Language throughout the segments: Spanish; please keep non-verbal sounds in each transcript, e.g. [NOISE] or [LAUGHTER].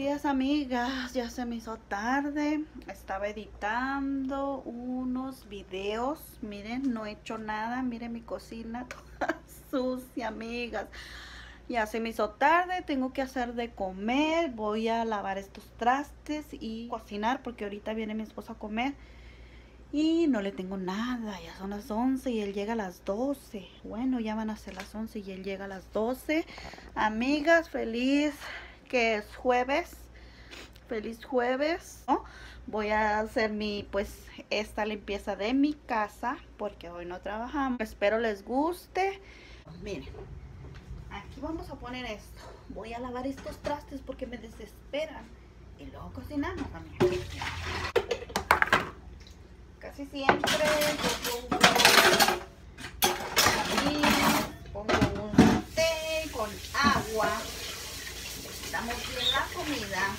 días amigas, ya se me hizo tarde, estaba editando unos videos, miren, no he hecho nada, miren mi cocina [LAUGHS] toda sucia amigas, ya se me hizo tarde, tengo que hacer de comer, voy a lavar estos trastes y cocinar porque ahorita viene mi esposo a comer. Y no le tengo nada, ya son las 11 y él llega a las 12, bueno ya van a ser las 11 y él llega a las 12, amigas, feliz que es jueves. Feliz jueves. Voy a hacer mi, pues, esta limpieza de mi casa porque hoy no trabajamos. Espero les guste. Miren, aquí vamos a poner esto. Voy a lavar estos trastes porque me desesperan. Y luego cocinamos, también. Casi siempre yo pongo, pongo un té con agua damos bien la comida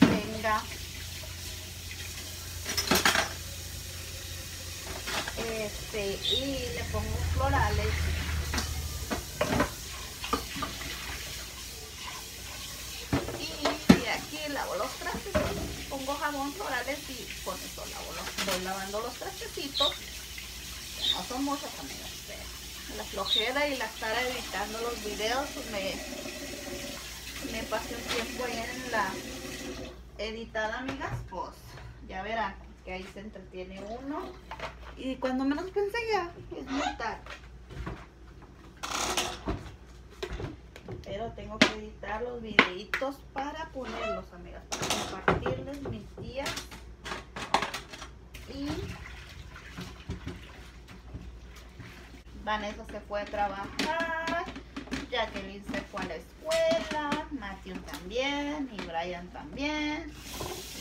venga este y le pongo florales. Y aquí lavo los trastes pongo jabón florales y con eso lavo los, voy lavando los trastecitos. Que no son muchos amigos la flojera y la estar editando los videos me me pasé un tiempo ahí en la editada, amigas, pues ya verán que ahí se entretiene uno. Y cuando menos pensé ya, es muy. Pero tengo que editar los videitos para ponerlos, amigas, para compartirles mis días. Y Vanessa se fue a trabajar. Jacqueline se fue a la escuela, Matthew también y Brian también.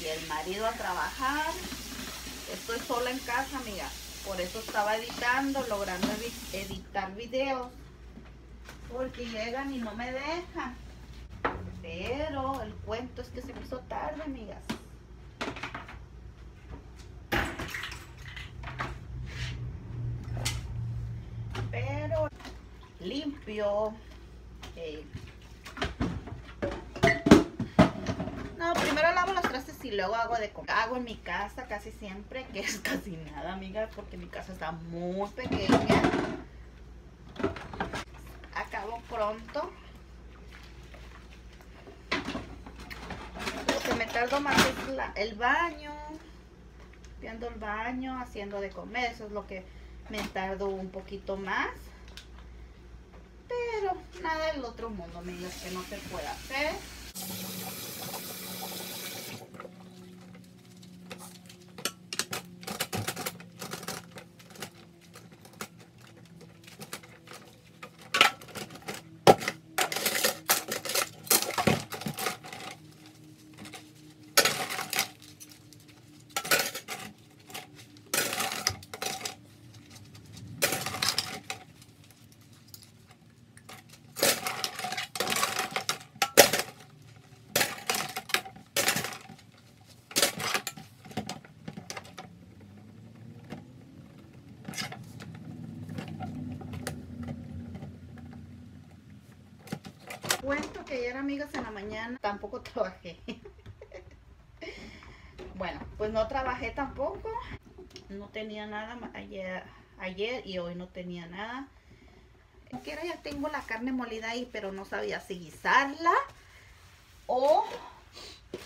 Y el marido a trabajar. Estoy sola en casa, amiga. Por eso estaba editando, logrando editar videos. Porque llegan y no me dejan. Pero el cuento es que se me hizo tarde, amigas. Pero limpio no, primero lavo los trastes y luego hago de Hago en mi casa casi siempre, que es casi nada, amiga, porque mi casa está muy pequeña. Acabo pronto. Lo que me tardo más es el baño. Viendo el baño, haciendo de comer. Eso es lo que me tardo un poquito más. Pero nada del otro mundo, me que no se puede hacer. cuento que ayer, amigas, en la mañana tampoco [LAUGHS] trabajé. bueno, pues no trabajé tampoco. No tenía nada ayer, ayer y hoy no tenía nada. Que ya tengo la carne molida ahí, pero no sabía si guisarla o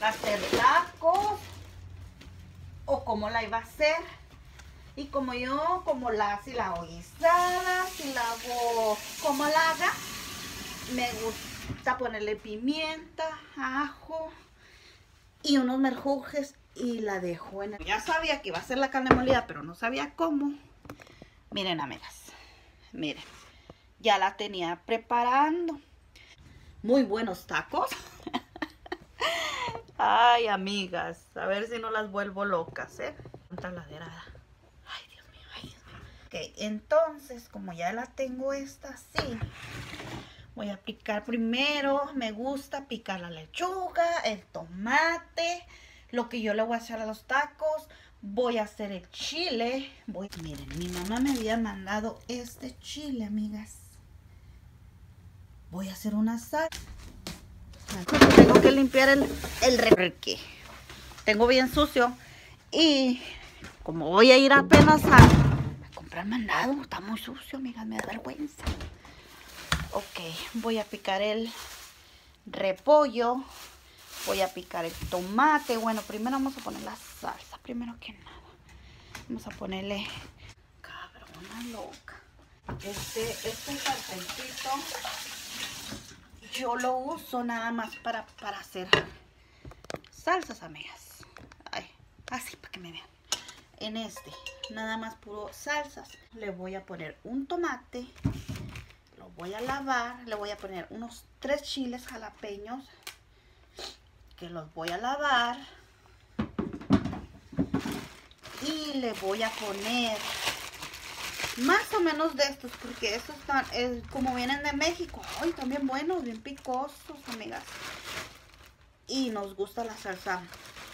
hacer tacos o cómo la iba a hacer. Y como yo, como la, si la hago guisada, si la hago como la haga, me gusta ponerle pimienta, ajo y unos merjujes y la dejo en el... Ya sabía que iba a ser la carne molida, pero no sabía cómo. Miren, amigas, miren, ya la tenía preparando. Muy buenos tacos. [LAUGHS] Ay, amigas, a ver si no las vuelvo locas, ¿eh? Ay, Dios mío, ay, Dios mío. Ok, entonces, como ya la tengo esta así, Voy a picar primero, me gusta picar la lechuga, el tomate, lo que yo le voy a hacer a los tacos. Voy a hacer el chile. Voy, miren, mi mamá me había mandado este chile, amigas. Voy a hacer una sal. Tengo que limpiar el, el refri. Tengo bien sucio. Y como voy a ir apenas a, comprar mandado, está muy sucio, amigas, me da vergüenza. Ok, voy a picar el repollo. Voy a picar el tomate. Bueno, primero vamos a poner la salsa, primero que nada. Vamos a ponerle cabrona loca. Este, este sartencito yo lo uso nada más para, para hacer salsas, amigas. Ay, así para que me vean. En este, nada más puro salsas. Le voy a poner un tomate. Lo voy a lavar. Le voy a poner unos tres chiles jalapeños. Que los voy a lavar. Y le voy a poner más o menos de estos, porque estos están, como vienen de México, ay, también buenos, bien picosos, amigas. Y nos gusta la salsa,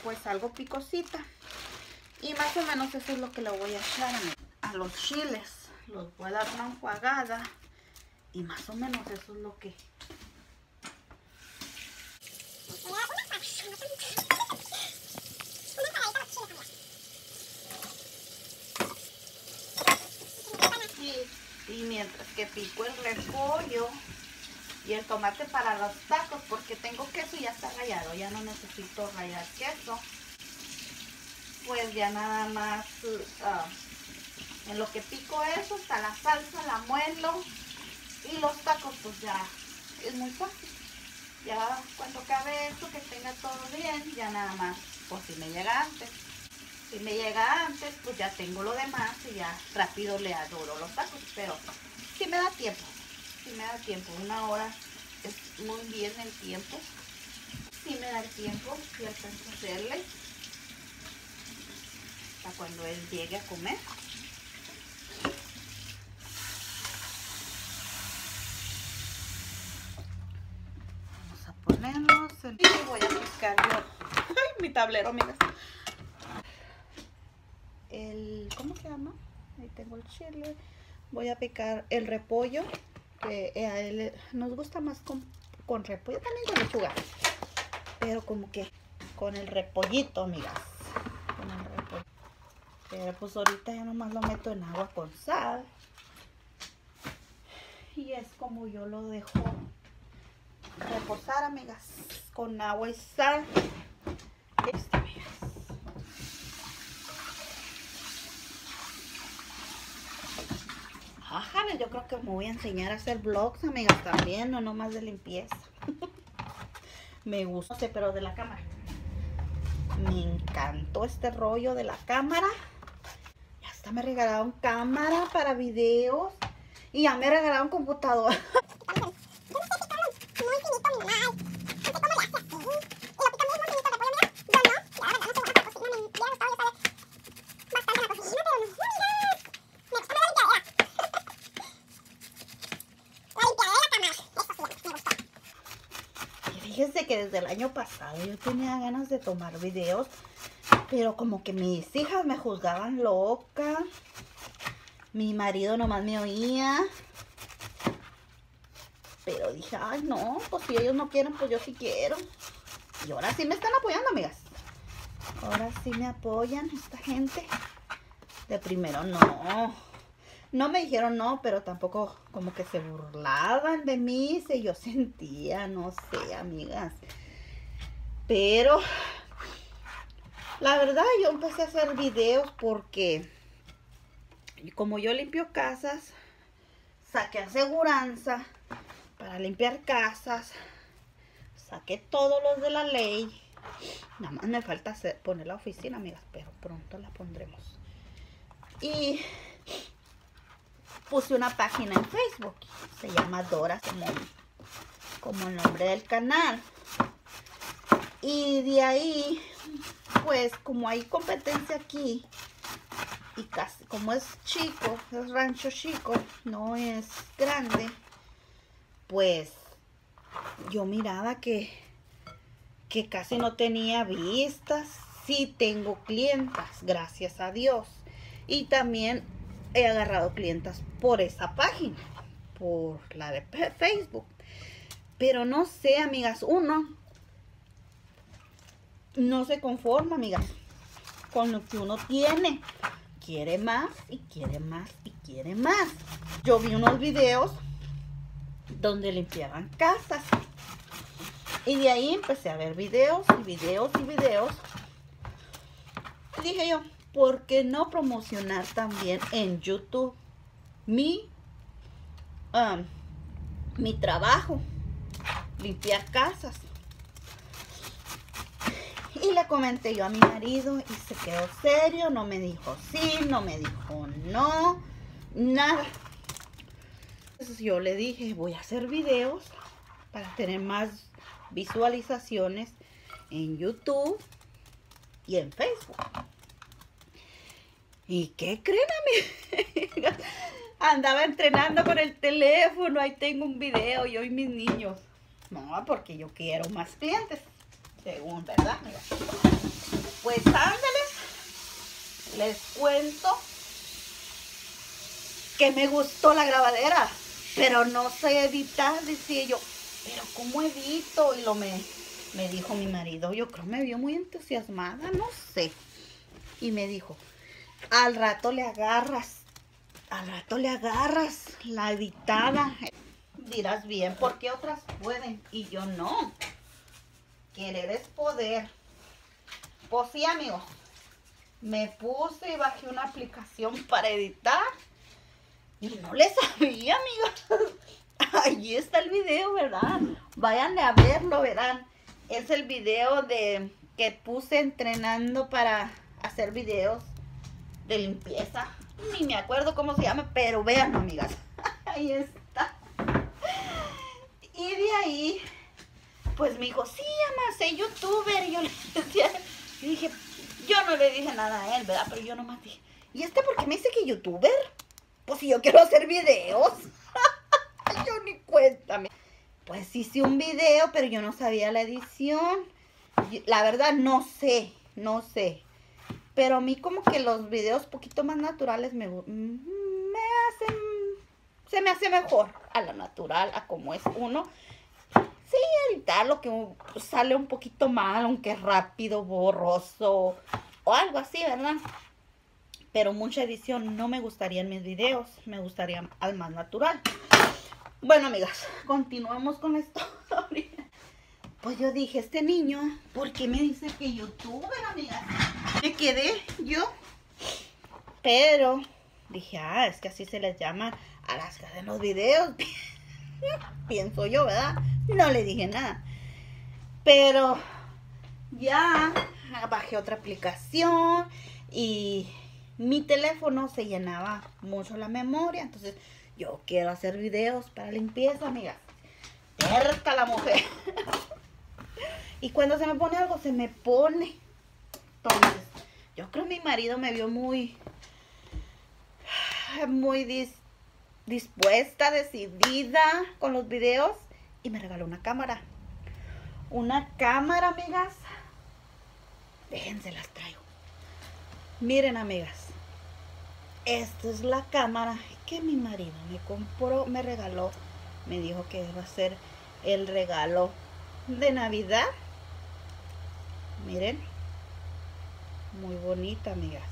pues algo picosita. Y más o menos eso es lo que le voy a echar a los chiles. Los voy a dar una enjuagada. Y más o menos eso es lo que y mientras que pico el repollo y el tomate para los tacos porque tengo queso y ya está rallado ya no necesito rallar queso pues ya nada más ah, en lo que pico eso está la salsa la muelo y los tacos pues ya es muy fácil ya cuando cabe esto que tenga todo bien ya nada más pues si me llega antes si me llega antes, pues ya tengo lo demás y ya rápido le adoro los tacos. Pero si me da tiempo, si me da tiempo, una hora es muy bien el tiempo. Si me da el tiempo, si alcanzo a hacerle hasta cuando él llegue a comer. Vamos a ponerlos y voy a picar yo. Ay, mi tablero, amigas el, ¿cómo se llama? Ahí tengo el chile. Voy a picar el repollo, que a él nos gusta más con, con repollo, también con lechuga. Pero como que con el repollito, amigas. Con el repollo. Pero pues ahorita ya nomás lo meto en agua con sal. Y es como yo lo dejo reposar, amigas. Con agua y sal. Este, me voy a enseñar a hacer vlogs, amigas, también, no nomás de limpieza. [LAUGHS] me gusta, pero de la cámara. Me encantó este rollo de la cámara. Ya hasta me regalaron cámara para videos. Y ya me regalaron computadora. [LAUGHS] Fíjense que desde el pasado yo tenía ganas de tomar videos, pero como que mis hijas me juzgaban loca. Mi marido nomás me oía. Pero dije, ay no, pues si ellos no quieren, pues yo sí quiero. Y ahora sí me están apoyando, amigas. Ahora sí me apoyan esta gente. De primero no. No me dijeron no, pero tampoco como que se burlaban de mí, si yo sentía, no sé, amigas. Pero la verdad yo empecé a hacer videos porque como yo limpio casas, saqué aseguranza para limpiar casas, saqué todos los de la ley. Nada más me falta poner la oficina, amigas, pero pronto la pondremos. Y puse una página en Facebook. Se llama Dora como, el nombre del canal. Y de ahí, pues como hay competencia aquí, y casi como es chico, es rancho chico, no es grande, pues yo miraba que, que casi no tenía vistas. Sí tengo clientas, gracias a Dios. Y también he agarrado clientas por esa página, por la de Facebook. Pero no sé, amigas, uno no se conforma, amigas, con lo que uno tiene. Quiere más y quiere más y quiere más. Yo vi unos videos donde limpiaban casas. Y de ahí empecé a ver videos y videos y videos. Y dije yo, ¿por qué no promocionar también en YouTube mi, um, mi trabajo? Limpiar casas. Y le comenté yo a mi marido y se quedó serio, no me dijo sí, no me dijo no, nada. Entonces yo le dije, voy a hacer videos para tener más visualizaciones en YouTube y en Facebook. ¿Y qué creen, amigas? [LAUGHS] Andaba entrenando con el teléfono, ahí tengo un video, yo y mis niños. No, porque yo quiero más clientes, según, ¿verdad? Pues ándeles, les cuento que me gustó la grabadera, pero no sé editar, decía yo. Pero ¿cómo edito? Y lo me, me dijo mi marido, yo creo me vio muy entusiasmada, no sé. Y me dijo, al rato le agarras, al rato le agarras la editada. Dirás bien, porque otras pueden y yo no. Querer es poder. Pues sí, amigos. Me puse y bajé una aplicación [LAUGHS] para editar. Y no le sabía, amigos. [LAUGHS] Ahí está el video, ¿verdad? Vayan a verlo, verán. Es el video de que puse entrenando para hacer videos de limpieza. Ni me acuerdo cómo se llama, pero vean, amigas. [LAUGHS] Ahí está. Y de ahí, pues me dijo, sí, ama, youtuber. Y yo le [LAUGHS] decía, y dije, yo no le dije nada a él, ¿verdad? Pero yo nomás dije, ¿y este por qué me dice que youtuber? Pues si yo quiero hacer videos. [LAUGHS] yo ni cuéntame. Pues hice un video, pero yo no sabía la edición. La verdad, no sé, no sé. Pero a mí como que los videos poquito más naturales me, me hacen, se me hace mejor a lo natural, a como es uno. Sí, editar lo que sale un poquito mal, aunque rápido, borroso o algo así, ¿verdad? Pero mucha edición no me gustaría en mis videos, me gustaría al más natural. Bueno, amigas, continuamos con esto. [LAUGHS] Pues yo dije, este niño, ¿por qué me dice que youtuber, amigas? Me quedé yo. Pero dije, ah, es que así se les llama a las que hacen los videos. [LAUGHS] Pienso yo, ¿verdad? [LAUGHS] No le dije nada. Pero ya bajé otra aplicación y mi teléfono se llenaba mucho la memoria. Entonces yo quiero hacer videos para limpieza, amiga. Cerca la mujer. [LAUGHS] y cuando se me pone algo, se me pone. Entonces, yo creo que mi marido me vio muy, muy dispuesta, decidida con los videos y me regaló una cámara. Una cámara, amigas. Déjense las traigo. Miren, amigas. Esta es la cámara que mi marido me compró, me regaló. Me dijo que va a ser el regalo de Navidad. Miren. Muy bonita, amigas.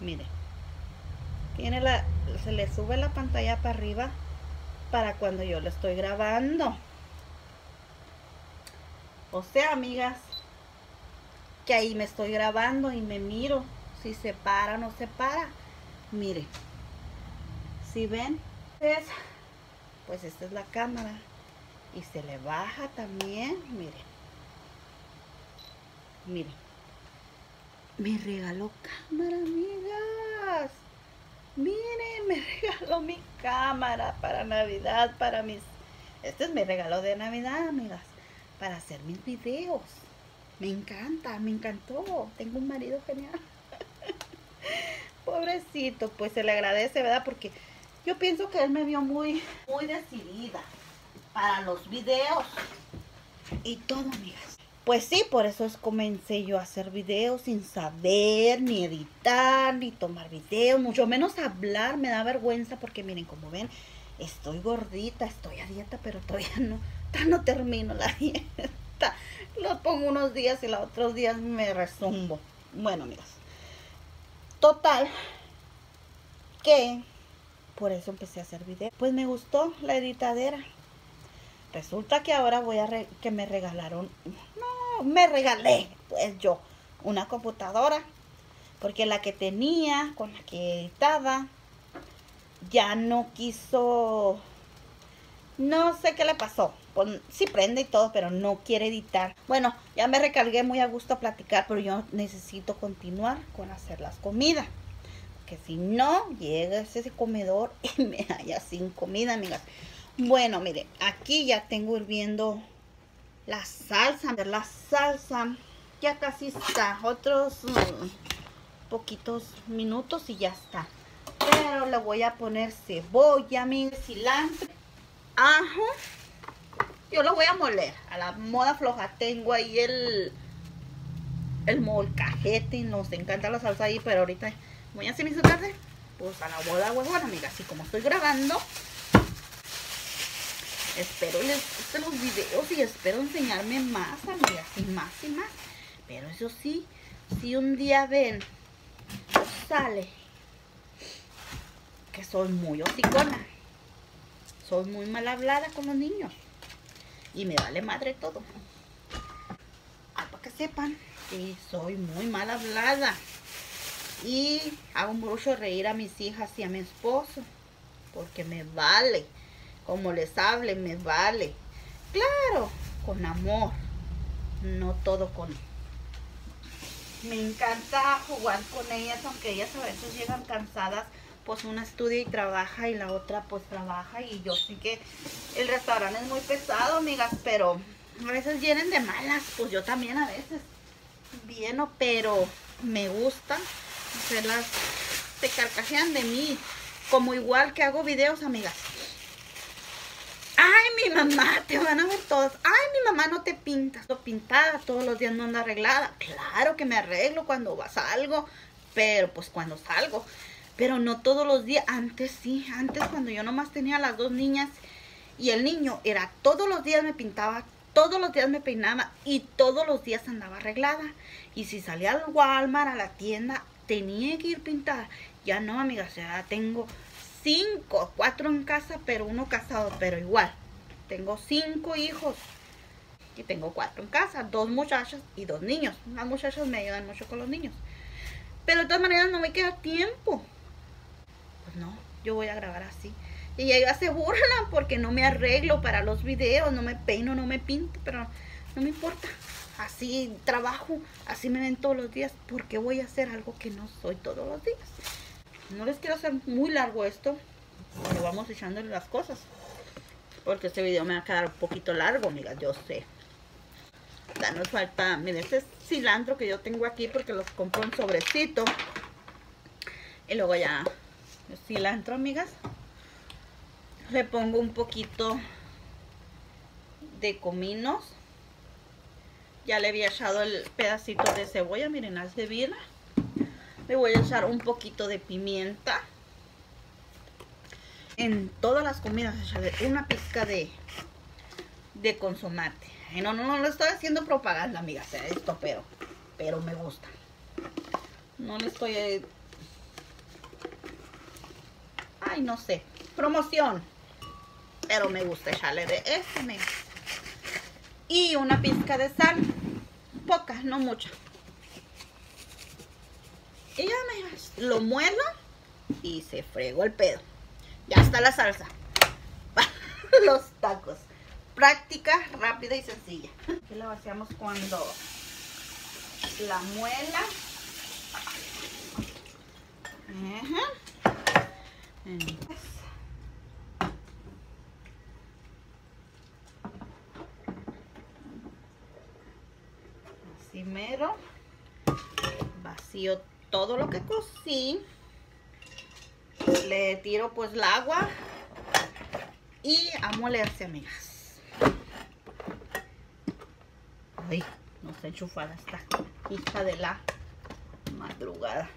Miren. Tiene la, se le sube la pantalla para arriba para cuando yo lo estoy grabando. O sea, amigas, que ahí me estoy grabando y me miro si se para o no se para. Mire, si ven, pues, pues esta es la cámara y se le baja también, miren. Miren. Me regaló cámara, amigas. Miren, me [LAUGHS] regaló mi cámara para Navidad, para mis... Este es mi regalo de Navidad, amigas. Para hacer mis videos. Me encanta, me encantó. Tengo un marido genial. [LAUGHS] Pobrecito, pues se le agradece, ¿verdad? Porque yo pienso que él me vio muy, muy decidida para los videos y todo, amigas. Pues sí, por eso es comencé yo a hacer videos sin saber ni editar, ni tomar videos, mucho menos hablar. Me da vergüenza porque miren, como ven, estoy gordita, estoy a dieta, pero todavía no, no termino la [LAUGHS] dieta. Los pongo unos días y los otros días me resumbo. Bueno, amigas. Total. Que por eso empecé a hacer video. Pues me gustó la editadera. Resulta que ahora voy a que me regalaron. No, me regalé, pues yo, una computadora. Porque la que tenía, con la que editaba, ya no quiso. No sé qué le pasó. Sí prende y todo, pero no quiere editar. Bueno, ya me recargué muy a gusto a platicar, pero yo necesito continuar con hacer las comidas. Que si no, llega ese comedor [LAUGHS] y me haya sin comida, amigas. Bueno, mire, aquí ya tengo hirviendo la salsa. La salsa ya casi está. Otros mm, poquitos minutos y ya está. Pero le voy a poner cebolla, mi cilantro, ajo. Yo lo voy a moler. A la moda floja tengo ahí el el molcajete. Nos encanta la salsa ahí, pero ahorita voy a hacer mi tarde. Pues a la boda huevona, amiga. Así como estoy grabando. Espero les gusten los videos y espero enseñarme más, amigas. Y más y más. Pero eso sí, si un día ven, sale que soy muy hocicona. Soy muy mal hablada con los niños. Y me vale madre todo. Ah, para que sepan que soy muy mal hablada. Y hago mucho reír a mis hijas y a mi esposo. Porque me vale. Como les hable, me vale. Claro, con amor. No todo con... Me encanta jugar con ellas, aunque ellas a veces llegan cansadas pues una estudia y trabaja y la otra pues trabaja y yo sí que el restaurante es muy pesado, amigas, pero a veces vienen de malas, pues yo también a veces vieno, pero me gusta hacerlas, se carcajean de mí, como igual que hago videos, amigas. Ay, mi mamá, te van a ver todos. Ay, mi mamá no te pintas. No pintada, todos los días no anda arreglada. Claro que me arreglo cuando vas a algo, pero pues cuando salgo pero no todos los días. Antes sí, antes cuando yo nomás tenía las dos niñas y el niño era todos los días me pintaba, todos los días me peinaba y todos los días andaba arreglada. Y si salía al Walmart, a la tienda, tenía que ir pintada. Ya no, amigas, ya tengo cinco, cuatro en casa, pero uno casado, pero igual. Tengo cinco hijos y tengo cuatro en casa, dos muchachas y dos niños. Las muchachas me ayudan mucho con los niños. Pero de todas maneras no me queda tiempo no, yo voy a grabar así. Y ellas se burlan porque no me arreglo para los videos, no me peino, no me pinto, pero no me importa. Así trabajo, así me ven todos los días, porque voy a hacer algo que no soy todos los días. No les quiero hacer muy largo esto, pero vamos echándole las cosas. Porque este video me va a quedar un poquito largo, amigas, yo sé. Ya nos falta, miren, este cilantro que yo tengo aquí porque los compro en sobrecito. Y luego ya cilantro, amigas. Le pongo un poquito de cominos. Ya le había echado el pedacito de cebolla, miren, hace bien. Le voy a echar un poquito de pimienta. En todas las comidas, echarle una pizca de, de consomate. no, no, no le estoy haciendo propaganda, amigas, esto, pero, pero me gusta. No le estoy no sé, promoción. Pero me gusta echarle de este. Y una pizca de sal. Poca, no mucha. Y ya me lo muelo y se fregó el pedo. Ya está la salsa. [LAUGHS] Los tacos. Práctica, rápida y sencilla. Aquí la vaciamos cuando la muela. Ajá. Así mero. Vacío todo lo que cocí. Le tiro pues el agua. Y a molerse, amigas. Ay, no está enchufada esta hija de la madrugada.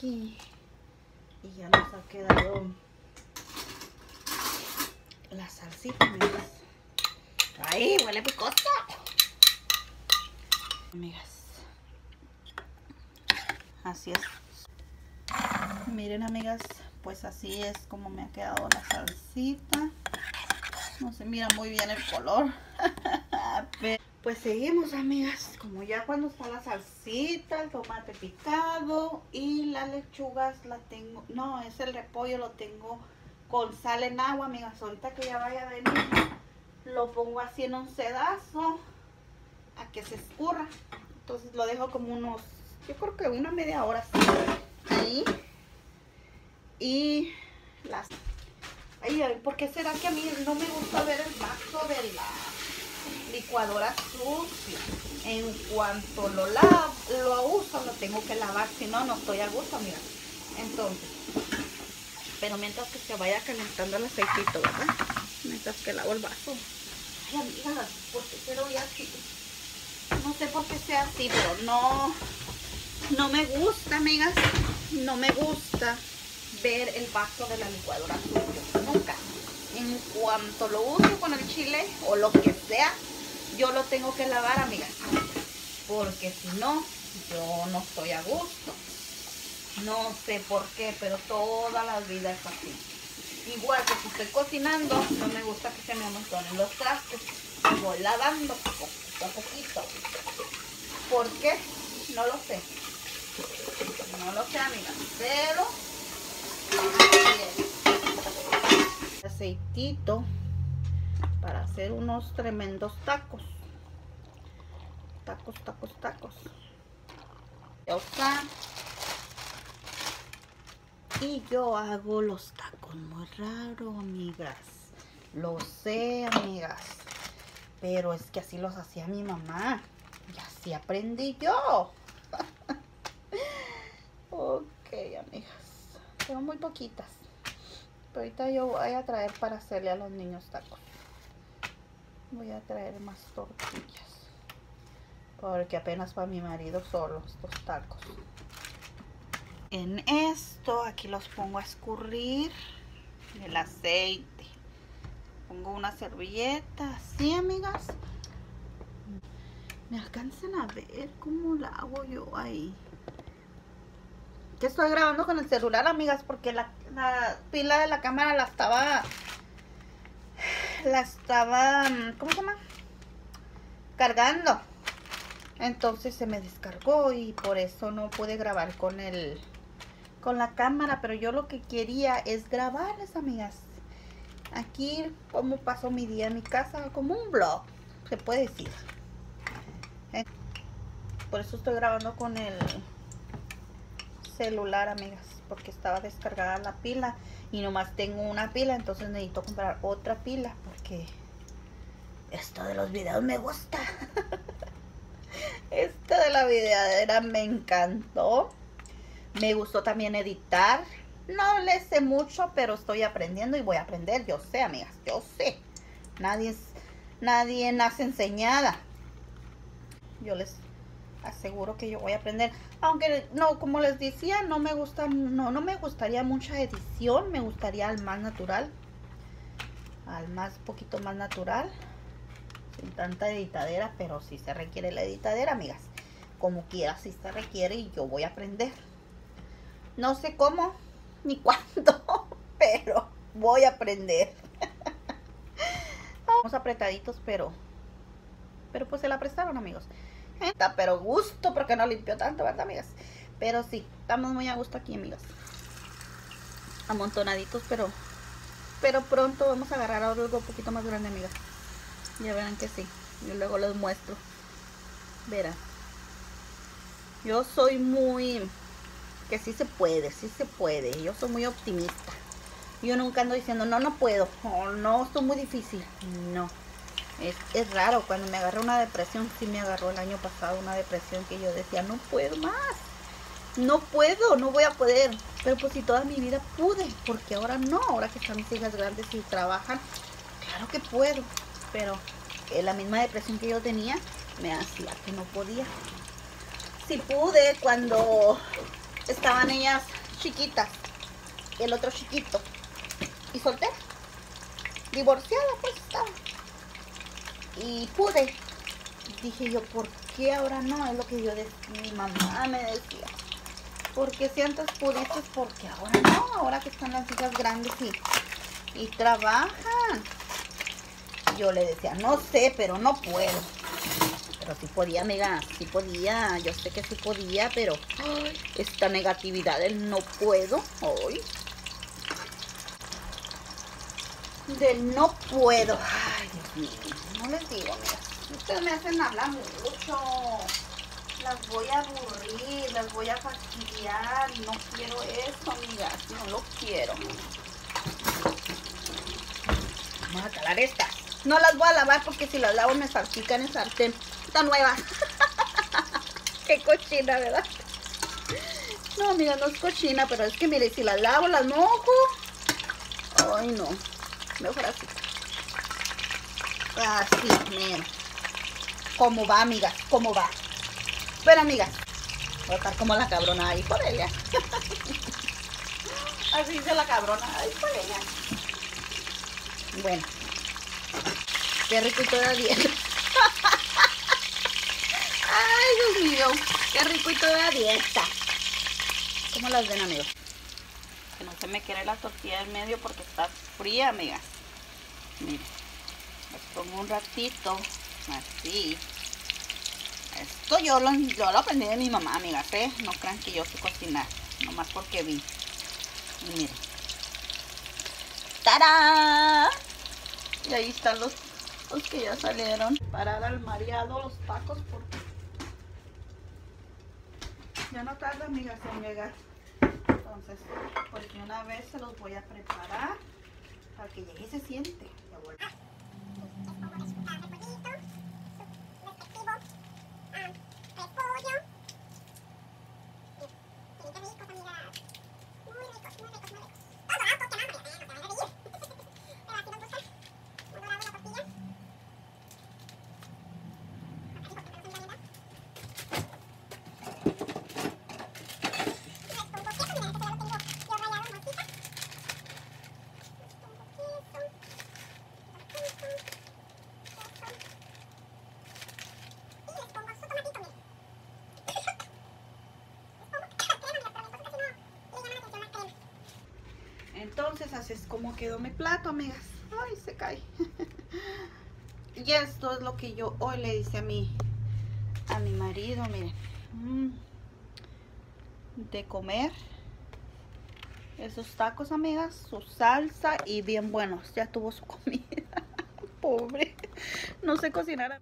aquí y ya nos ha quedado la salsita, amigas. ¡Ay, huele picoso! Amigas. Así es. Miren, amigas, pues así es como me ha quedado la salsita. No se mira muy bien el color. [LAUGHS] pues seguimos, amigas. Como ya cuando está la salsita, el tomate picado y las lechugas la tengo... No, es el repollo, lo tengo con sal en agua, amigas. Ahorita que ya vaya a venir, lo pongo así en un sedazo a que se escurra. Entonces lo dejo como unos, yo creo que una media hora ahí. Y las... Ay, ¿por qué será que a mí no me gusta ver el vaso de la licuadora sucia? En cuanto lo lavo, lo uso, lo tengo que lavar, si no, no estoy a gusto, mira. Entonces, pero mientras que se vaya calentando el aceitito, ¿verdad? Mientras que lavo el vaso. Ay, amigas, ¿por qué quiero ya así? No sé por qué sea así, pero no, no me gusta, amigas. No me gusta ver el vaso de la licuadora. Nunca. En cuanto lo uso con el chile o lo que sea, yo lo tengo que lavar, amigas. Porque si no, yo no estoy a gusto. No sé por qué, pero toda la vida es así. Igual que si estoy cocinando, no me gusta que se me amontonen los trastes. Voy lavando poquito a poquito. ¿Por qué? No lo sé. No lo sé, amigas. Pero aceitito para hacer unos tremendos tacos. Tacos, tacos, tacos. Y yo hago los tacos muy raro, amigas. Lo sé, amigas. Pero es que así los hacía mi mamá. Y así aprendí yo. [LAUGHS] ok, amigas. Tengo muy poquitas. Pero ahorita yo voy a traer para hacerle a los niños tacos. Voy a traer más tortillas. Porque apenas para mi marido solo estos tacos. En esto, aquí los pongo a escurrir el aceite. Pongo una servilleta, así amigas. Me alcancen a ver cómo la hago yo ahí. Estoy grabando con el celular, amigas, porque la, la pila de la cámara la estaba... La estaba... ¿Cómo se llama? Cargando. Entonces se me descargó y por eso no pude grabar con el con la cámara, pero yo lo que quería es grabarles, amigas. Aquí como paso mi día en mi casa, como un vlog, se puede decir. Eh, por eso estoy grabando con el celular, amigas, porque estaba descargada la pila y nomás tengo una pila, entonces necesito comprar otra pila porque esto de los videos me gusta. [LAUGHS] esto de la videadera me encantó. Me gustó también editar. No le sé mucho, pero estoy aprendiendo y voy a aprender. Yo sé, amigas, yo sé. Nadie, nadie nace enseñada. Yo les aseguro que yo voy a aprender. Aunque no, como les decía, no me gusta, no, no me gustaría mucha edición. Me gustaría al más natural. Al más poquito más natural. Sin tanta editadera, pero si se requiere la editadera, amigas. Como quiera, si se requiere y yo voy a aprender. No sé cómo [LAUGHS] ni cuándo, [LAUGHS] pero voy a aprender. [LAUGHS] Vamos apretaditos, pero pero pues se la prestaron, amigos. Está pero gusto porque no limpió tanto, ¿verdad, amigas? Pero sí, estamos muy a gusto aquí, amigos. Amontonaditos, pero pero pronto vamos a agarrar algo un poquito más grande, amigas. Ya verán que sí. Yo luego les muestro. Verán. Yo soy muy que sí se puede, sí se puede. Yo soy muy optimista. Yo nunca ando diciendo, no, no puedo, o no, esto es muy difícil. No, es, es raro. Cuando me agarró una depresión, sí me agarró el año pasado una depresión que yo decía, no puedo más. No puedo, no voy a poder. Pero pues si toda mi vida pude, porque ahora no, ahora que están mis hijas grandes y trabajan, claro que puedo. Pero eh, la misma depresión que yo tenía me hacía que no podía. Si pude cuando estaban ellas chiquitas, el otro chiquito, y soltera, divorciada pues estaba. Y pude. Dije yo, ¿por qué ahora no? Es lo que yo decía, mi mamá me decía. Porque si antes pudiste, porque ahora no, ahora que están las hijas grandes y, y trabajan. Yo le decía, no sé, pero no puedo. Pero sí podía, amiga, sí podía. Yo sé que sí podía, pero esta negatividad del no puedo hoy. Del no puedo. Ay, Dios mío. No les digo, mira. Ustedes me hacen hablar mucho las voy a aburrir, las voy a fastidiar no quiero eso, amigas, no lo quiero. Vamos a calar estas. No las voy a lavar porque si las lavo me salpican el sartén. Está nueva. [LAUGHS] Qué cochina, ¿verdad? No, amiga, no es cochina, pero es que mire, si las lavo, las mojo. Ay, no. Mejor así. Así, mira. ¿Cómo va, amigas? ¿Cómo va? Bueno, amigas, voy a estar como la cabrona ahí por ella. [LAUGHS] Así dice la cabrona ahí por ella. Bueno, qué rico y todavía. [LAUGHS] Ay, Dios mío, qué rico y todavía está. ¿Cómo las ven, amigos? Que no se me quede la tortilla en medio porque está fría, amigas. Miren, les pongo un ratito, así. Esto yo lo, aprendí de mi mamá, amigas, ¿eh? No crean que yo sé cocinar, nomás porque vi. Y miren. ¡Tarán! Y ahí están los, los que ya salieron. Parar al mareado los tacos porque ya no tarda, amigas, en llegar. Entonces, porque una vez se los voy a preparar para que llegue se siente. Entonces así es como quedó mi plato, amigas. Ay, se cae. [LAUGHS] y esto es lo que yo hoy le hice a mi, a mi marido, miren. Mm. De comer. Esos tacos, amigas. Su salsa y bien buenos. Ya tuvo su [LAUGHS] comida. Pobre. No sé cocinar.